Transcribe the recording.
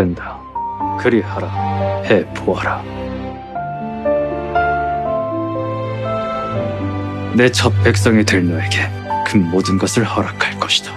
된다. 그리하라. 해 보아라. 내 첫 백성이 될 너에게 그 모든 것을 허락할 것이다.